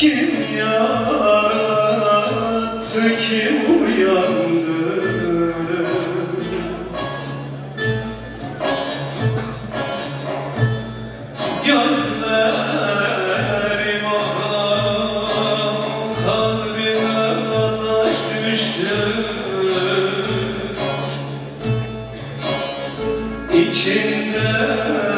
Kim yarattı kim uyandı? Gözlerim ağlar Kalbime ateş düştü. İçimde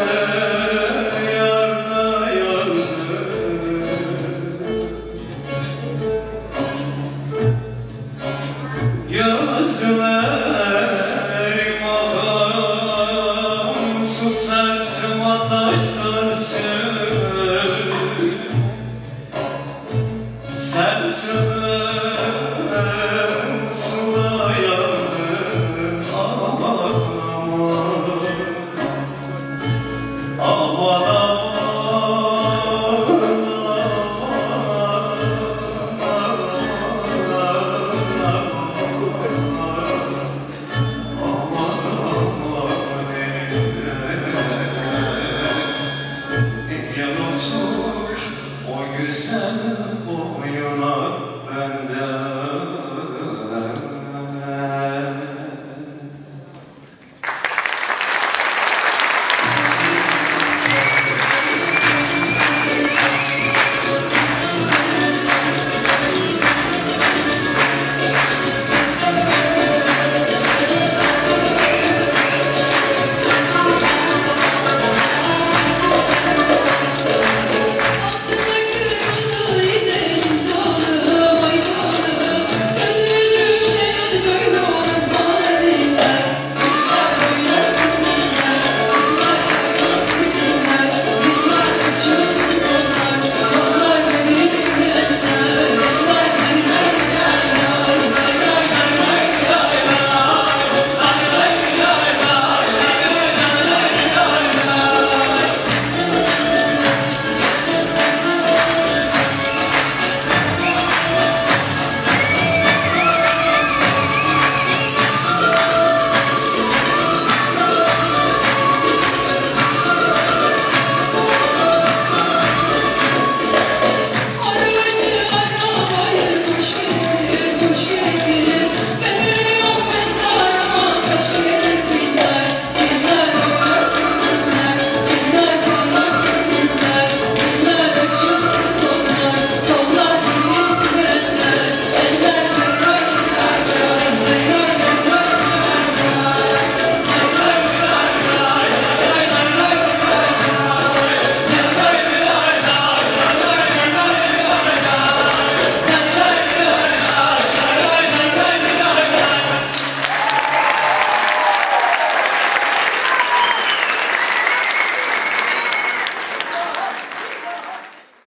Gözlerim akan su sertim ateş